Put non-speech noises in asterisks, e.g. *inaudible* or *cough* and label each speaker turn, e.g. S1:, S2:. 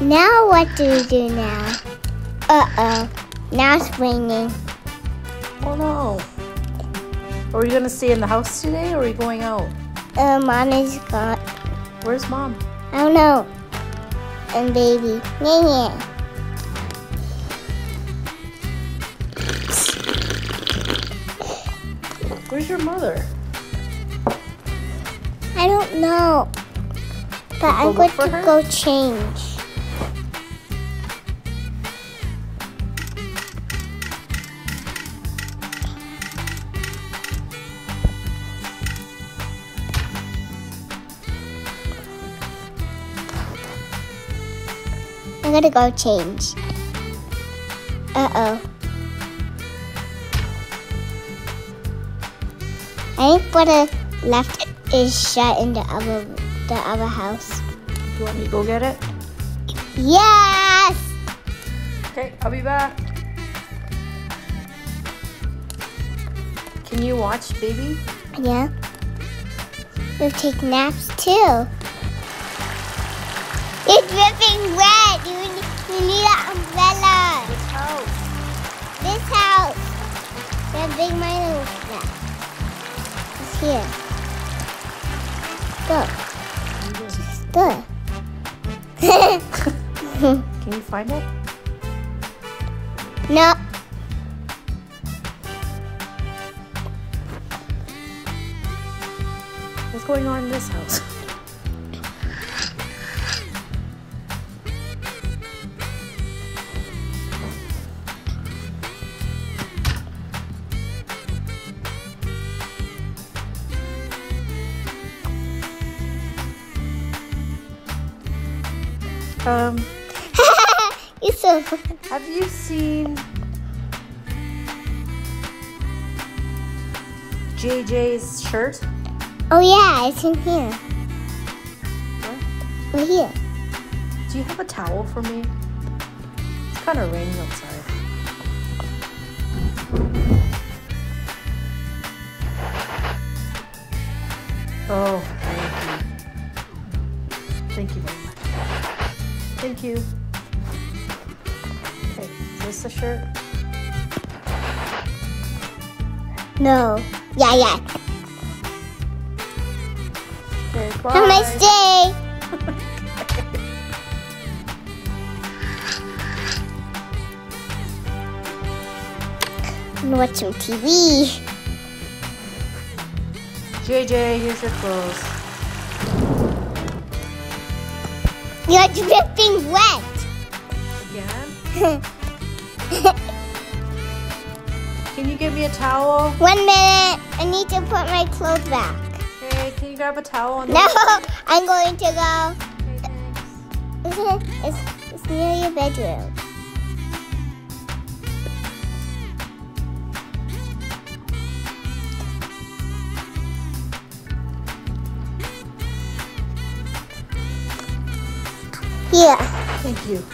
S1: Now what do we do now? Uh-oh. Now it's raining.
S2: Oh no. Are you gonna stay in the house today or are you going out?
S1: Uh, mom is gone.
S2: Where's mom?
S1: I don't know. And baby. Yeah, yeah.
S2: Where's your mother?
S1: I don't know. But I'm going to
S2: her?
S1: go change. I'm gonna go change. Uh oh. I think what I left is shut in the other the other house.
S2: Do you want me to go get it?
S1: Yes!
S2: Okay, I'll be back. Can you watch, baby?
S1: Yeah. You take naps too. It's dripping wet. You need, you need an umbrella.
S2: This house.
S1: This house. The big mino nap. It's here. Go. Just go.
S2: Can you find it?
S1: no.
S2: What's going on in this house? *laughs* Um, *laughs*
S1: You're so
S2: have you seen JJ's shirt?
S1: Oh yeah, it's in here. Right here.
S2: Do you have a towel for me? It's kind of raining outside. Oh, thank you. Thank you. Thank you. Okay, is this the shirt?
S1: No. Yeah, yeah.
S2: Okay, bye.
S1: Have a nice day. *laughs* Watch some TV.
S2: JJ, here's your clothes.
S1: You're dripping wet.
S2: Again? *laughs* Can you give me a towel?
S1: One minute. I need to put my clothes back.
S2: Okay, can you grab a towel? And
S1: No, *laughs* I'm going to go.
S2: Okay. *laughs*
S1: It's, it's near your bedroom. Here.
S2: Thank you.